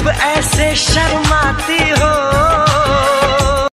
ऐसे शर्माती